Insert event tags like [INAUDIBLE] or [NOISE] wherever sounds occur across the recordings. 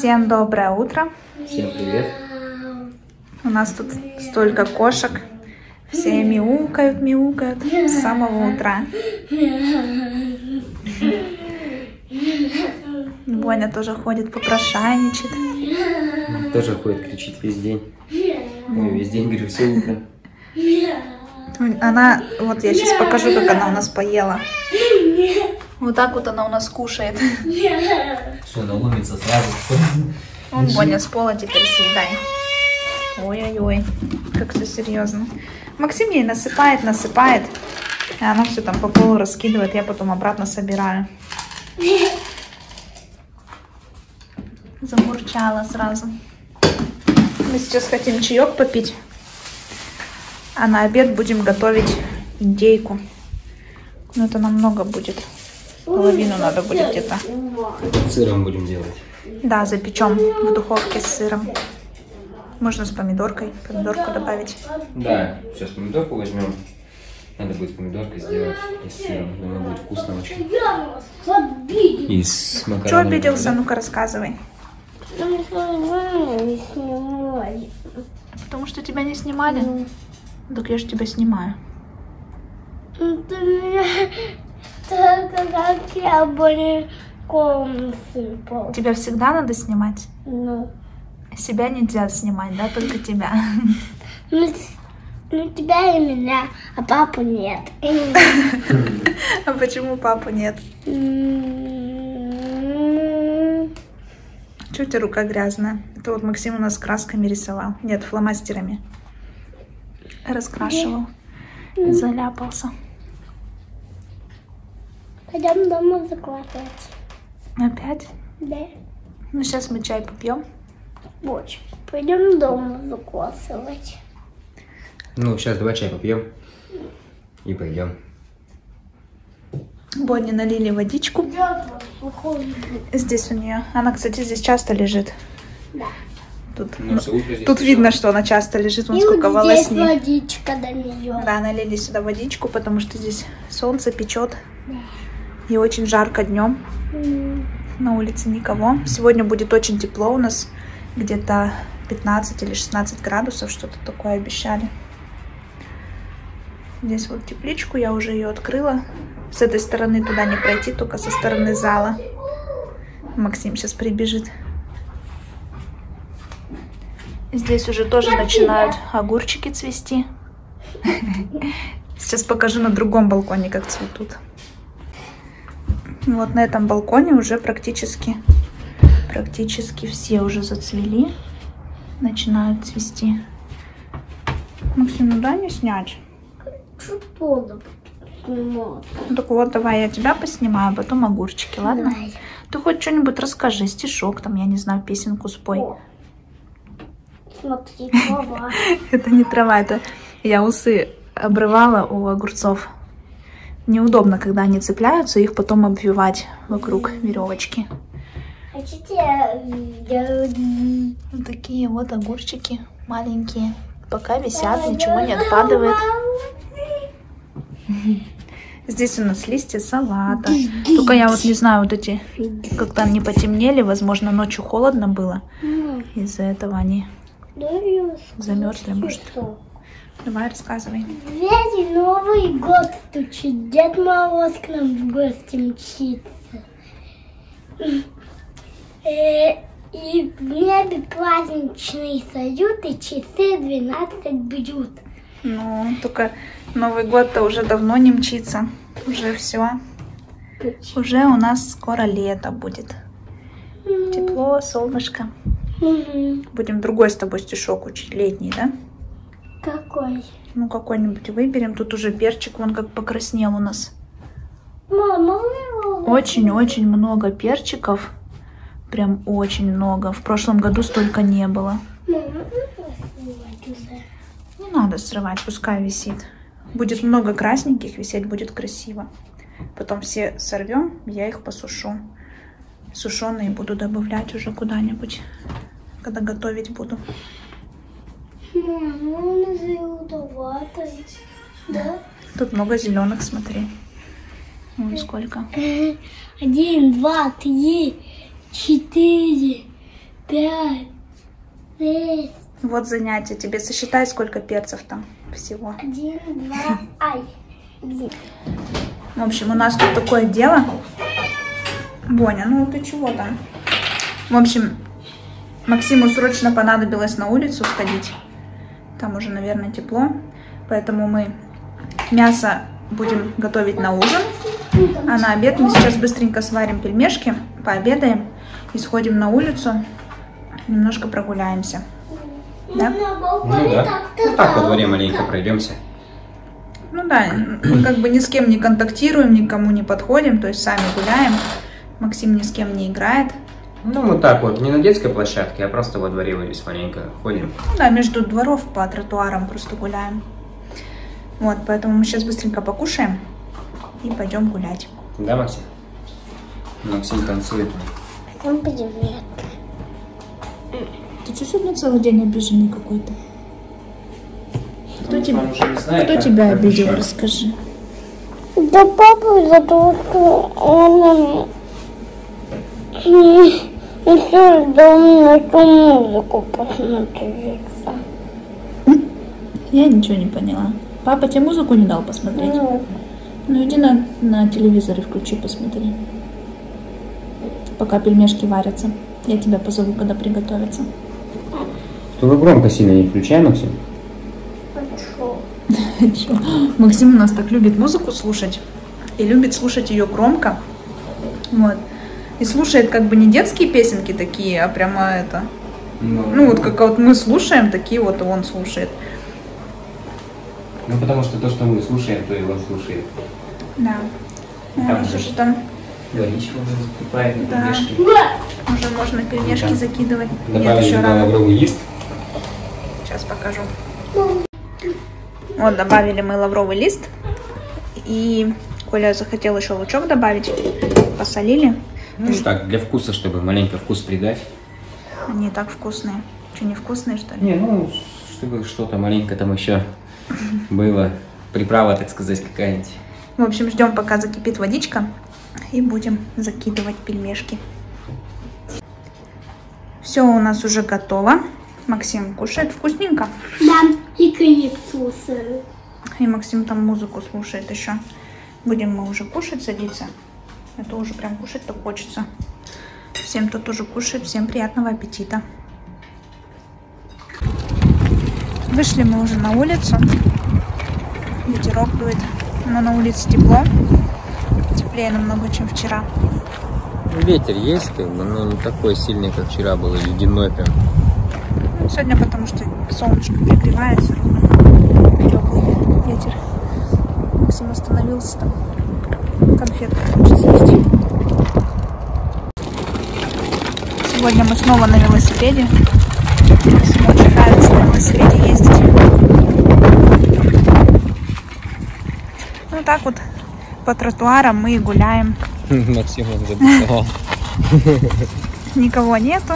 Всем доброе утро. Всем привет. У нас тут столько кошек. Все мяукают, мяукают с самого утра. Боня тоже ходит, попрошайничает. Тоже ходит, кричит весь день. Ой, весь день, говорю, все утро. Она, вот я сейчас покажу, как она у нас поела. Вот так вот она у нас кушает. Что, она ломится сразу? Он Боня с пола теперь съедай. Ой-ой-ой, как все серьезно. Максим ей насыпает, насыпает. И она все там по полу раскидывает, я потом обратно собираю. Замурчала сразу. Мы сейчас хотим чаек попить. А на обед будем готовить индейку. Но это намного будет. Половину надо будет где-то. С сыром будем делать. Да, запечем в духовке с сыром. Можно с помидоркой, помидорку добавить. Да, сейчас помидорку возьмем. Надо будет помидоркой сделать и с сыром. Думаю, будет вкусно очень. И с макаронами. Че обиделся? Ну-ка рассказывай. Потому что тебя не снимали? Так я же тебя снимаю. Только как я более сыпал. Тебя всегда надо снимать? Ну, Себя нельзя снимать, да? Только тебя. [LAUGHS] ну, ну, тебя и меня, а папу нет. [LAUGHS] А почему папу нет? [LAUGHS] М, Че у тебя рука грязная? Это вот Максим у нас красками рисовал. Нет, фломастерами. Раскрашивал. Заляпался. Пойдем дома закладывать. Опять? Да? Ну, сейчас мы чай попьем. Очень. Пойдем дома закладывать. Ну, сейчас давай чай попьем. И пойдем. Бонни налили водичку. Здесь у нее. Она, кстати, здесь часто лежит. Да. Тут, Ну, здесь тут видно, что она часто лежит. Вон И сколько вот здесь волосней. водичка до нее. Да, налили сюда водичку, потому что здесь солнце печет. И очень жарко днем. На улице никого. Сегодня будет очень тепло у нас. Где-то 15 или 16 градусов, что-то такое обещали. Здесь вот тепличку, я уже ее открыла. С этой стороны туда не пройти, только со стороны зала. Максим сейчас прибежит. Здесь уже тоже начинают огурчики цвести. [LAUGHS] Сейчас покажу на другом балконе, как цветут. Вот на этом балконе уже практически, практически все уже зацвели. Начинают цвести. Максим, ну дай мне снять. Снимать? Ну так вот, давай я тебя поснимаю, а потом огурчики, ладно? Давай. Ты хоть что-нибудь расскажи, стишок там, я не знаю, песенку спой. О. Смотри, трава. [LAUGHS] Это не трава, это я усы обрывала у огурцов. Неудобно, когда они цепляются, их потом обвивать вокруг веревочки. Вот такие вот огурчики маленькие. Пока висят, ничего не отпадает. Здесь у нас листья салата. Только я вот не знаю, вот эти, как-то они потемнели, возможно, ночью холодно было. Из-за этого они... Замерзли, может. Давай, рассказывай. Весь Новый год стучит, Дед Мороз к нам в гости мчится. Э, И в небе праздничный салют, и часы 12 бьют. Ну, только Новый год-то уже давно не мчится. Уже все. Уже у нас скоро лето будет. Тепло, солнышко. Будем другой с тобой стишок учить, летний, да? Какой? Ну, какой-нибудь выберем. Тут уже перчик, вон как покраснел у нас. Мама, Очень-очень много перчиков. Прям очень много. В прошлом году столько не было. Мама, уже. Не надо срывать, пускай висит. Будет много красненьких, висеть будет красиво. Потом все сорвем, я их посушу. Сушеные буду добавлять уже куда-нибудь, когда готовить буду. Мама, он желтоватый. Да? Тут много зеленых, смотри. Вон сколько. Один, два, три, четыре, пять, шесть. Вот занятие. Тебе сосчитай, сколько перцев там всего. Один, два, [LAUGHS] ай. В общем, у нас тут такое дело. Боня, ну ты чего там? В общем, Максиму срочно понадобилось на улицу сходить. Там уже, наверное, тепло. Поэтому мы мясо будем готовить на ужин. А на обед мы сейчас быстренько сварим пельмешки, пообедаем и сходим на улицу. Немножко прогуляемся. Да? Ну да. Ну так во дворе маленько пройдемся. Ну да, мы как бы ни с кем не контактируем, никому не подходим, то есть сами гуляем. Максим ни с кем не играет. Ну, вот так вот, не на детской площадке, а просто во дворе вот здесь маленько ходим. Ну да, между дворов по тротуарам просто гуляем. Вот, поэтому мы сейчас быстренько покушаем и пойдем гулять. Да, Максим? Максим танцует. Всем привет. Ты что сегодня целый день обиженный какой-то? Кто, Он тебя, знает, кто как- тебя как обидел, еще. расскажи. Да папа за то, что он еще дал мне эту музыку посмотреться. Я ничего не поняла. Папа тебе музыку не дал посмотреть? Ну, Ну иди на, на телевизоре включи, посмотри. Пока пельмешки варятся. Я тебя позову, когда приготовятся. Только громко сильно не включай, Максим. хочу. Чё? Максим у нас так любит музыку слушать. И любит слушать ее громко. Вот. И слушает как бы не детские песенки такие, а прямо это. Ну вот как вот мы слушаем, такие вот и он слушает. Ну, потому что то, что мы слушаем, то и он слушает. Да. А, Там слушай, там Водичка уже закипает на Да. пельмешке. уже можно пельмешки Да. закидывать. Добавили еще лавровый лист. Сейчас покажу. Вот, добавили мы лавровый лист. И Коля захотел еще лучок добавить. Посолили. Ну, так, для вкуса, чтобы маленько вкус придать. Они и так вкусные. Что, не вкусные, что ли? Не, ну, чтобы что-то маленько там еще было. Приправа, так сказать, какая-нибудь. В общем, ждем, пока закипит водичка. И будем закидывать пельмешки. Все у нас уже готово. Максим кушает вкусненько. Да, и клип слушаю. И Максим там музыку слушает еще. Будем мы уже кушать, садиться. Это уже прям кушать так хочется. Всем, кто тоже кушает, всем приятного аппетита. Вышли мы уже на улицу. Ветерок дует. Но на улице тепло. Теплее намного, чем вчера. Ветер есть, как бы, но не такой сильный, как вчера было, ледяной прям. Ну, Сегодня потому что солнышко пригревается. Теплый ветер. Максим остановился там. Конфетку хочет съесть. Сегодня мы снова на велосипеде. Максиму очень нравится на велосипеде ездить. Ну так вот по тротуарам мы и гуляем. Максим он забуксовал. Никого нету.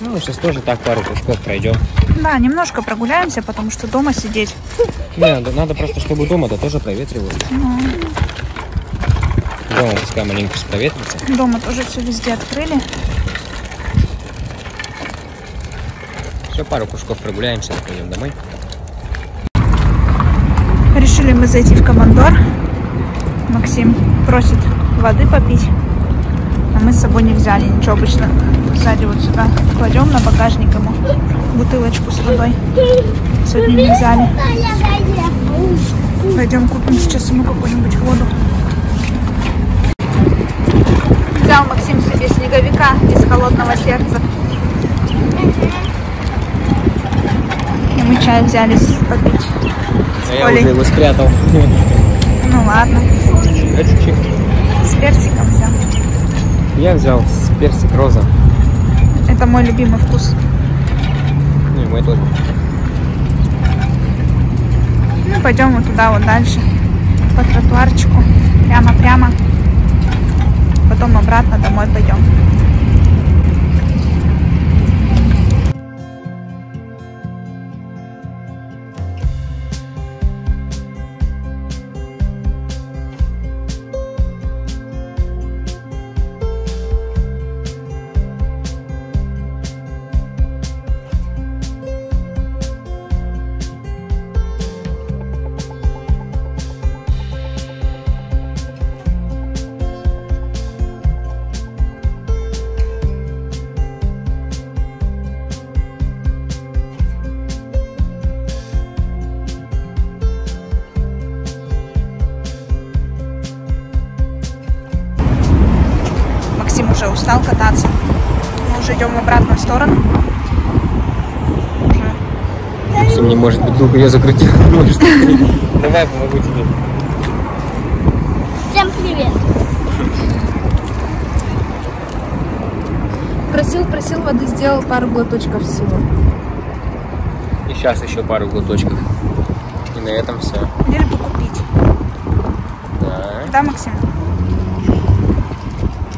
Ну, сейчас тоже так пару кружков пройдем. Да, немножко прогуляемся, потому что дома сидеть. Не, надо, надо просто, чтобы дома да тоже проветривалось. Ну, Дома пускай маленько проветрится. дома тоже все везде открыли. Все, пару кружков прогуляемся, пойдем домой. Решили мы зайти в командор. Максим просит воды попить. А мы с собой не взяли ничего. Обычно сзади вот сюда кладем на багажник ему бутылочку с водой. Сегодня не взяли. Пойдем купим сейчас ему какую-нибудь воду. Взял Максим себе снеговика из холодного сердца. И мы чай взяли с- попить. А я уже его спрятал. Ну ладно, А чуть-чуть. с персиком взял. Я взял с персик роза. Это мой любимый вкус. Мой тоже. Ну, пойдем вот туда вот дальше, по тротуарчику, прямо-прямо. Потом обратно домой пойдем. Устал кататься. Мы уже идем в обратную сторону. Максим не может бутылку я закрыть. [LAUGHS] Давай, помогу тебе. Всем привет. Просил, просил воды, сделал пару глоточков всего. И сейчас еще пару глоточков. И на этом все. Лишь бы купить. Да. Да, Максим?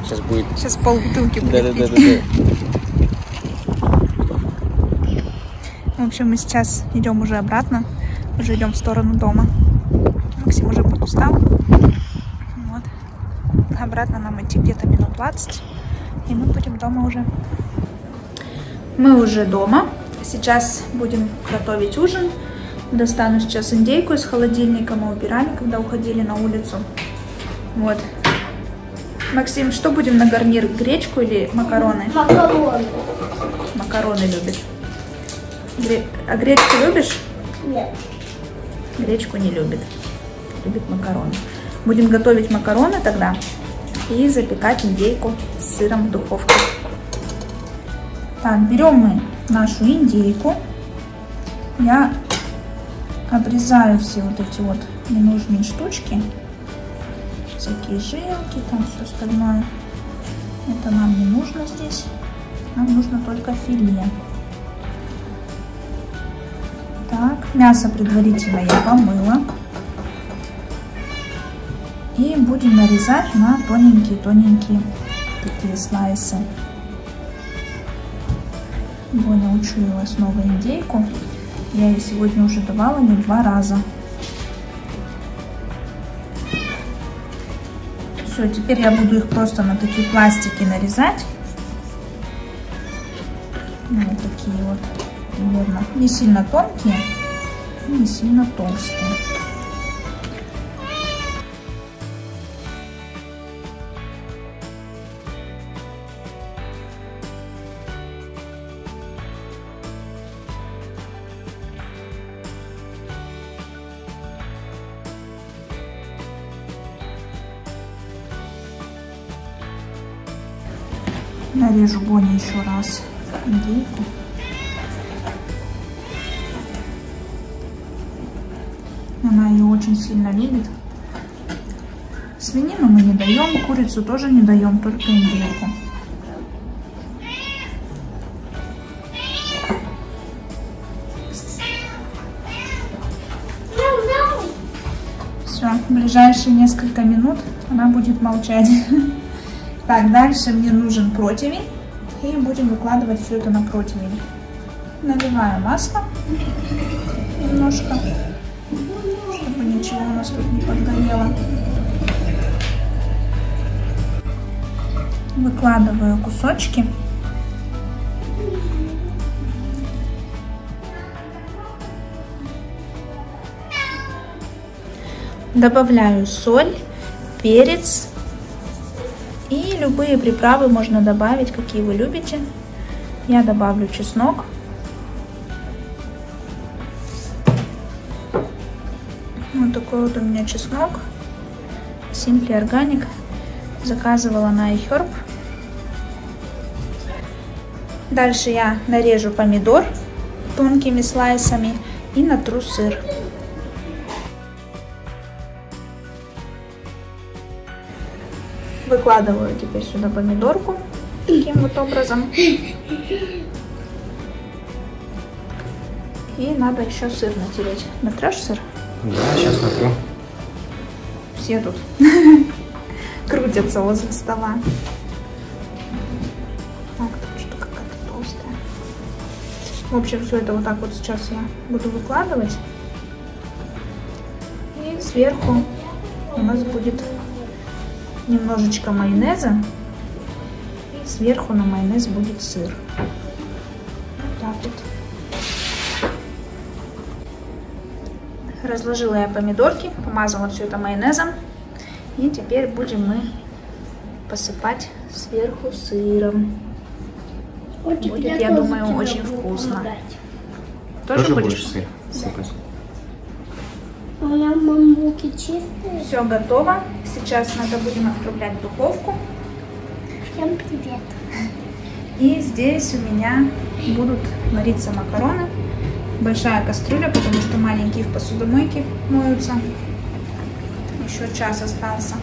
Сейчас будет. Сейчас полбутылки будет да, да, пить. да, да. В общем, мы сейчас идем уже обратно. Уже идем в сторону дома. Максим уже подустал. Вот. Обратно нам идти где-то минут 20. И мы будем дома уже. Мы уже дома. Сейчас будем готовить ужин. Достану сейчас индейку из холодильника. Мы убирали, когда уходили на улицу. Вот. Максим, что будем на гарнир? Гречку или макароны? Макароны. Макароны любит. Гре- А гречку любишь? Нет. Гречку не любит. Любит макароны. Будем готовить макароны тогда и запекать индейку с сыром в духовке. Так, берем мы нашу индейку. Я обрезаю все вот эти вот ненужные штучки. Всякие жилки, там все остальное. Это нам не нужно здесь. Нам нужно только филе. Так, мясо предварительно я помыла. И будем нарезать на тоненькие-тоненькие такие слайсы. Боня учуяла снова индейку. Я ей сегодня уже давала не два раза. Все, теперь я буду их просто на такие пластики нарезать. Ну, Вот такие вот примерно. Не сильно тонкие, не сильно толстые. Нарежу Боне еще раз индейку. Она ее очень сильно любит. Свинину мы не даем, курицу тоже не даем, только индейку. Все, ближайшие несколько минут она будет молчать. [LAUGHS] Так, дальше мне нужен противень. И будем выкладывать все это на противень. Наливаю масло немножко, чтобы ничего у нас тут не подгорело. Выкладываю кусочки. Добавляю соль, перец любые приправы можно добавить, какие вы любите. Я добавлю чеснок. Вот такой вот у меня чеснок. Simply Organic. Заказывала на iHerb. Дальше я нарежу помидор тонкими слайсами и натру сыр. Выкладываю теперь сюда помидорку таким вот образом. И надо еще сыр натереть. Натрешь сыр? Да, сейчас смотрю. Все тут [LAUGHS] крутятся возле стола. Так, тут что какая-то толстая. В общем, все это вот так вот сейчас я буду выкладывать. И сверху у нас будет немножечко майонеза. И сверху на майонез будет сыр. Вот так вот. Разложила я помидорки, помазала все это майонезом. И теперь будем мы посыпать сверху сыром. Будет, я думаю, очень вкусно. Тоже, будешь? сыр сыпать? Меня мамбуки чистые. Все готово. Сейчас надо будем отправлять в духовку. Всем привет. И здесь у меня будут вариться макароны. Большая кастрюля, потому что маленькие в посудомойке моются. Еще час остался.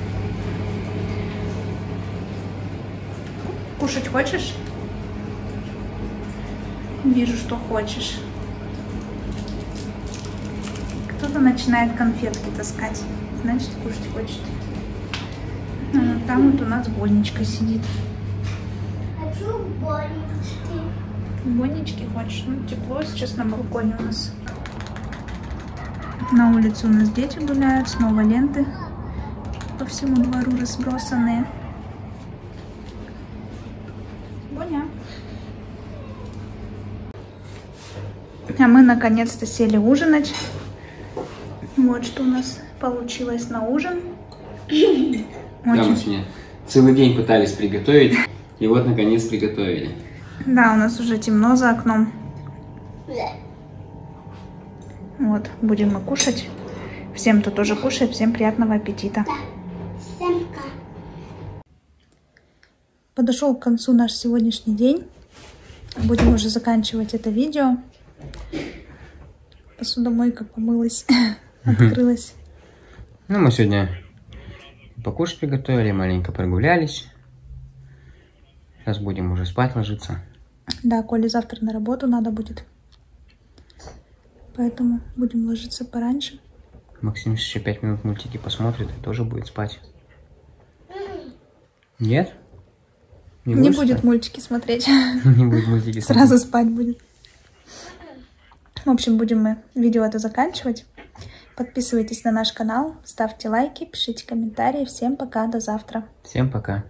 Кушать хочешь? Вижу, что хочешь. Кто-то начинает конфетки таскать. Значит, кушать хочет. А, Там вот у нас Бонечка сидит. Хочу болечки. Бонечки хочешь? Ну, тепло сейчас на балконе у нас. На улице у нас дети гуляют, снова ленты по всему двору разбросанные. Боня. А мы наконец-то сели ужинать. Вот что у нас получилось на ужин. Да, мы Очень сегодня целый день пытались приготовить, и вот наконец приготовили. Да, у нас уже темно за окном. Вот, будем мы кушать. Всем, кто тоже кушает, всем приятного аппетита. Подошел к концу наш сегодняшний день. Будем уже заканчивать это видео. Посудомойка помылась, [LAUGHS] открылась. Ну, мы сегодня покушать приготовили, маленько прогулялись. Сейчас будем уже спать ложиться. Да, Коле завтра на работу надо будет. Поэтому будем ложиться пораньше. Максим еще пять минут мультики посмотрит и тоже будет спать. Нет? Не будешь будет спать? мультики смотреть. [LAUGHS] Не будет мультики Сразу спать будет. В общем, будем мы видео это заканчивать. Подписывайтесь на наш канал, ставьте лайки, пишите комментарии. Всем пока, до завтра. Всем пока.